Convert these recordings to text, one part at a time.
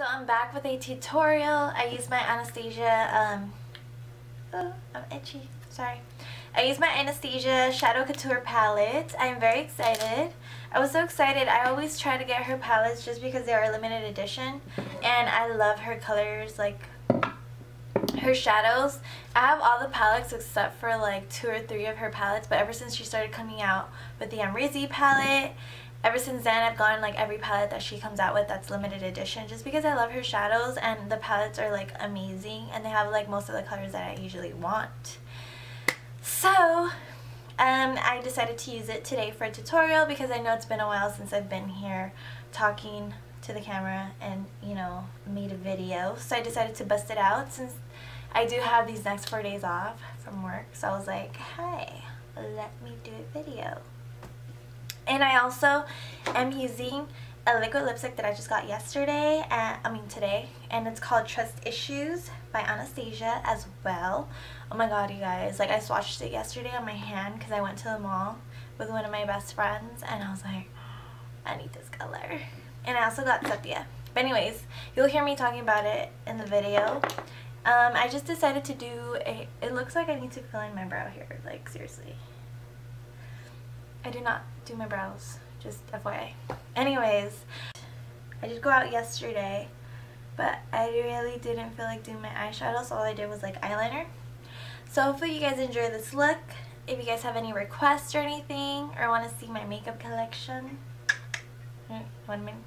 So I'm back with a tutorial. I use my Anastasia, um, oh, I'm itchy, sorry. I use my Anastasia Shadow Couture palette. I'm very excited. I was so excited. I always try to get her palettes just because they are limited edition. And I love her colors, like her shadows. I have all the palettes except for like two or three of her palettes. But ever since she started coming out with the Amrezy palette ever since then I've gotten like every palette that she comes out with that's limited edition just because I love her shadows and the palettes are like amazing and they have like most of the colors that I usually want. So um, I decided to use it today for a tutorial because I know it's been a while since I've been here talking to the camera and you know made a video. So I decided to bust it out since I do have these next four days off from work. So I was like hey let me do a video and I also am using a liquid lipstick that I just got yesterday, and, I mean today, and it's called Trust Issues by Anastasia as well. Oh my god, you guys, like I swatched it yesterday on my hand because I went to the mall with one of my best friends, and I was like, I need this color. And I also got sepia. But anyways, you'll hear me talking about it in the video. Um, I just decided to do a, it looks like I need to fill in my brow here, like seriously. I do not do my brows, just FYI. Anyways, I did go out yesterday, but I really didn't feel like doing my eyeshadow, so all I did was like eyeliner. So hopefully you guys enjoy this look. If you guys have any requests or anything, or want to see my makeup collection, hmm, one minute,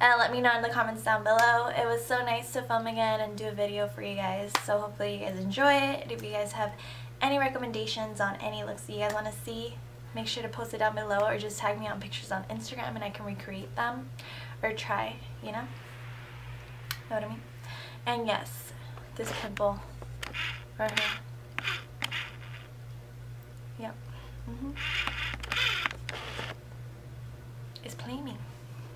uh, let me know in the comments down below. It was so nice to film again and do a video for you guys, so hopefully you guys enjoy it. If you guys have any recommendations on any looks that you guys want to see, make sure to post it down below or just tag me on pictures on Instagram and I can recreate them or try, you know? Know what I mean? And yes, this pimple right here. Yep. Mm -hmm. It's playing me.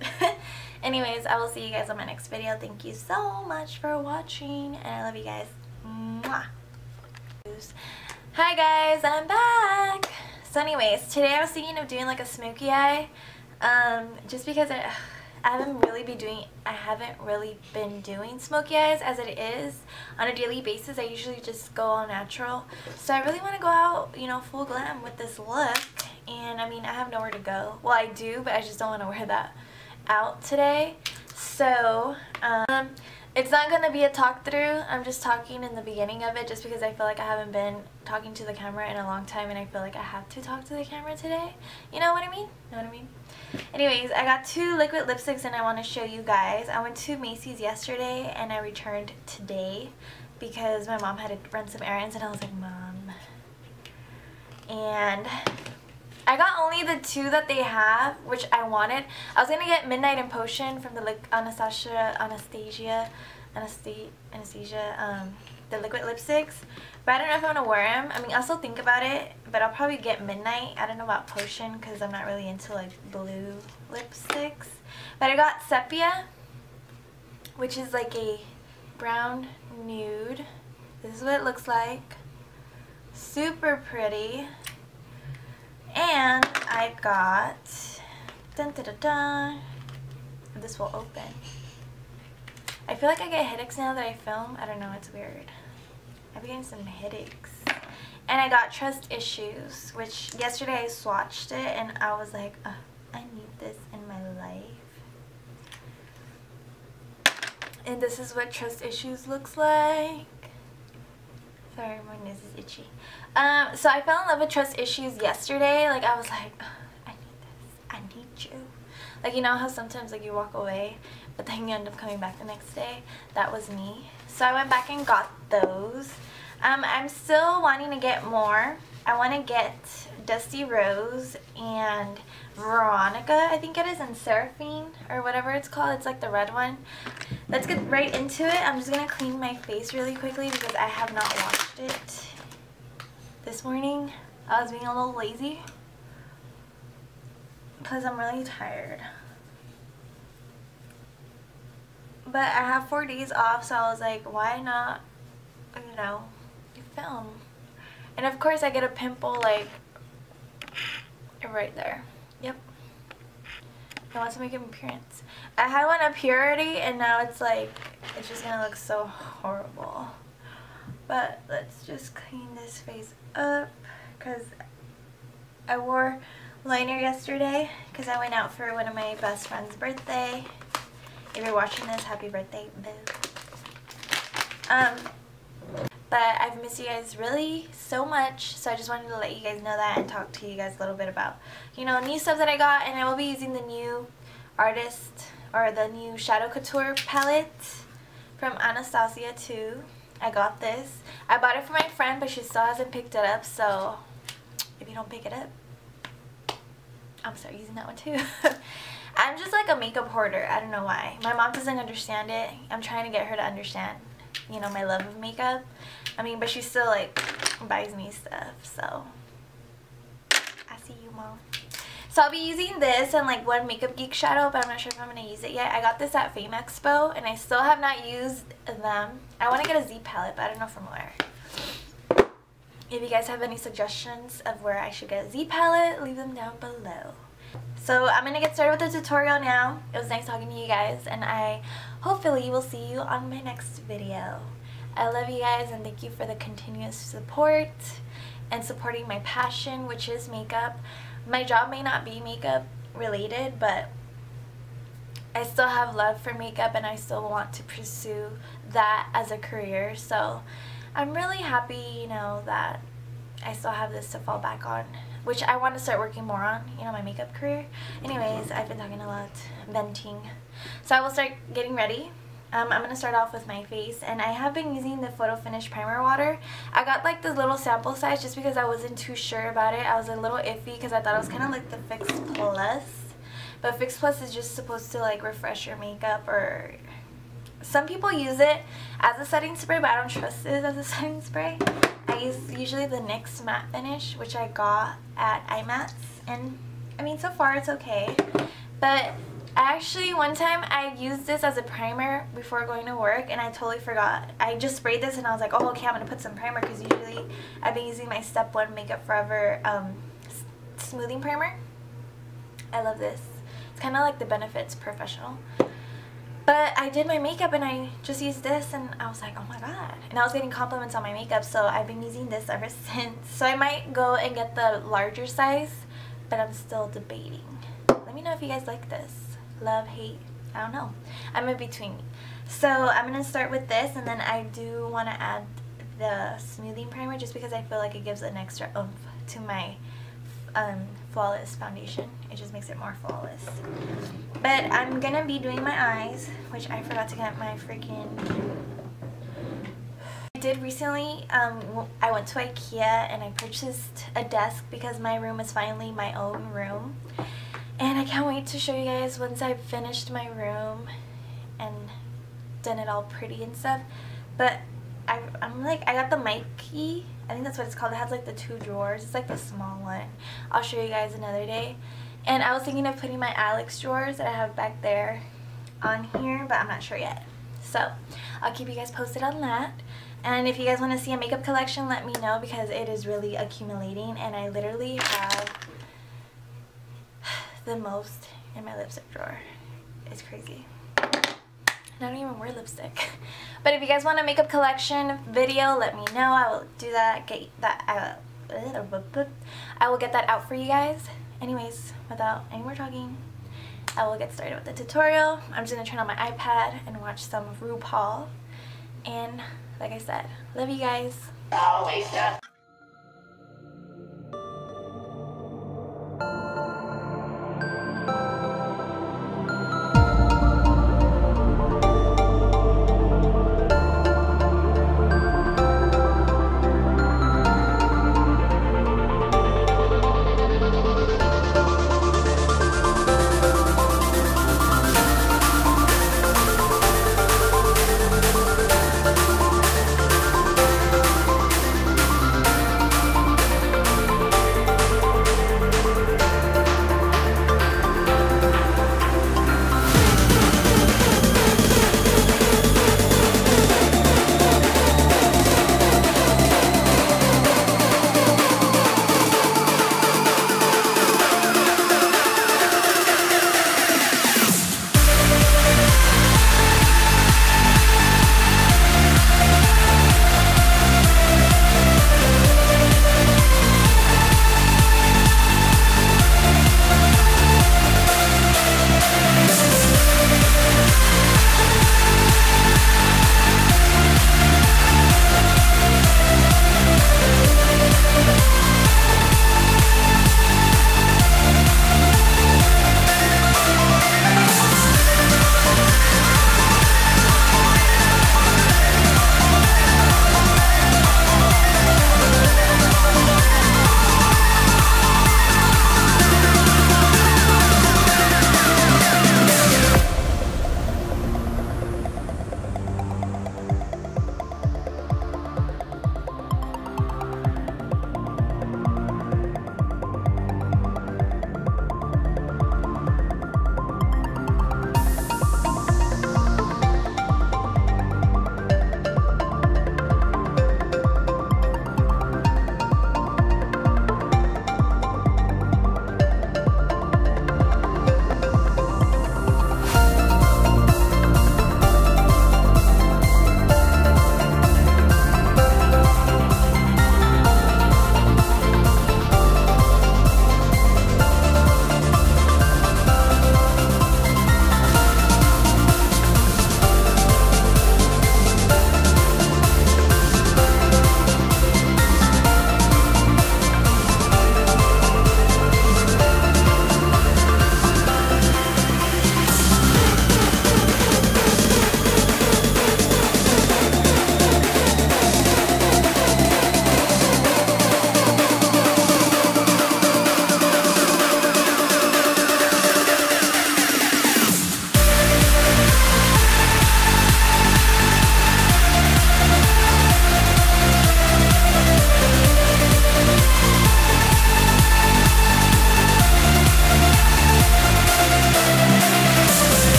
Anyways, I will see you guys on my next video. Thank you so much for watching and I love you guys. Mwah. Hi guys, I'm back! So anyways, today I was thinking of doing like a smoky eye, um, just because I, I haven't really been doing, I haven't really been doing smoky eyes as it is on a daily basis. I usually just go all natural. So I really want to go out, you know, full glam with this look. And I mean, I have nowhere to go. Well, I do, but I just don't want to wear that out today. So, um, it's not going to be a talk through. I'm just talking in the beginning of it just because I feel like I haven't been talking to the camera in a long time and I feel like I have to talk to the camera today. You know what I mean? Know what I mean? Anyways, I got two liquid lipsticks and I want to show you guys. I went to Macy's yesterday and I returned today because my mom had to run some errands and I was like, Mom. And I got only the two that they have, which I wanted. I was gonna get Midnight and Potion from the like Anastasia, Anastasia, Anastasia, Anastasia, um, the liquid lipsticks. But I don't know if I want to wear them. I mean, I'll still think about it, but I'll probably get Midnight. I don't know about Potion because I'm not really into like blue lipsticks. But I got Sepia, which is like a brown nude. This is what it looks like. Super pretty. And I got, dun, dun, dun, dun, this will open. I feel like I get headaches now that I film. I don't know, it's weird. I've been getting some headaches. And I got Trust Issues, which yesterday I swatched it and I was like, oh, I need this in my life. And this is what Trust Issues looks like. Sorry, my nose is itchy. Um, so I fell in love with Trust Issues yesterday. Like, I was like, I need this. I need you. Like, you know how sometimes, like, you walk away, but then you end up coming back the next day? That was me. So I went back and got those. Um, I'm still wanting to get more. I want to get Dusty Rose and Veronica, I think it is, and Seraphine, or whatever it's called. It's like the red one. Let's get right into it. I'm just going to clean my face really quickly because I have not washed it this morning. I was being a little lazy because I'm really tired. But I have four days off, so I was like, why not, you know, film? And of course I get a pimple like right there. Yep. I want to make an appearance. I had one up here already and now it's like, it's just to look so horrible. But let's just clean this face up because I wore liner yesterday because I went out for one of my best friend's birthday. If you're watching this, happy birthday, boo. Um, but I've missed you guys really so much so I just wanted to let you guys know that and talk to you guys a little bit about you know new stuff that I got and I will be using the new artist or the new Shadow Couture palette from Anastasia too. I got this. I bought it for my friend but she still hasn't picked it up so if you don't pick it up I'm start using that one too. I'm just like a makeup hoarder. I don't know why. My mom doesn't understand it. I'm trying to get her to understand you know, my love of makeup. I mean, but she still, like, buys me stuff, so. I see you, Mom. So I'll be using this and like one Makeup Geek shadow, but I'm not sure if I'm going to use it yet. I got this at Fame Expo, and I still have not used them. I want to get a Z palette, but I don't know from where. If you guys have any suggestions of where I should get a Z palette, leave them down below. So I'm going to get started with the tutorial now. It was nice talking to you guys and I hopefully will see you on my next video. I love you guys and thank you for the continuous support and supporting my passion which is makeup. My job may not be makeup related but I still have love for makeup and I still want to pursue that as a career so I'm really happy you know that I still have this to fall back on which I want to start working more on, you know, my makeup career. Anyways, I've been talking a lot, venting. So I will start getting ready. Um, I'm going to start off with my face, and I have been using the Photo Finish Primer Water. I got like the little sample size just because I wasn't too sure about it. I was a little iffy because I thought it was kind of like the Fix Plus. But Fix Plus is just supposed to like refresh your makeup or some people use it as a setting spray, but I don't trust it as a setting spray. I use usually the NYX matte finish, which I got at IMATS, and I mean, so far it's okay. But I actually, one time I used this as a primer before going to work, and I totally forgot. I just sprayed this, and I was like, oh, okay, I'm going to put some primer, because usually I've been using my Step 1 Makeup Forever um, smoothing primer. I love this. It's kind of like the Benefit's POREfessional. But I did my makeup and I just used this and I was like, oh my god. And I was getting compliments on my makeup, so I've been using this ever since. So I might go and get the larger size, but I'm still debating. Let me know if you guys like this. Love, hate, I don't know. I'm in between. So I'm going to start with this and then I do want to add the smoothing primer just because I feel like it gives an extra oomph to my um, flawless foundation. It just makes it more flawless. But I'm going to be doing my eyes, which I forgot to get my freaking... I did recently, um, I went to Ikea and I purchased a desk because my room is finally my own room. And I can't wait to show you guys once I've finished my room and done it all pretty and stuff. But I, I'm like, I got the Micke. I think that's what it's called. It has like the two drawers. It's like the small one. I'll show you guys another day. And I was thinking of putting my Alex drawers that I have back there on here, but I'm not sure yet. So I'll keep you guys posted on that. And if you guys want to see a makeup collection, let me know because it is really accumulating. And I literally have the most in my lipstick drawer. It's crazy. I don't even wear lipstick. But if you guys want a makeup collection video, let me know. I will do that. Get that. Uh, I will get that out for you guys. Anyways, without any more talking, I will get started with the tutorial. I'm just gonna turn on my iPad and watch some RuPaul. And like I said, love you guys.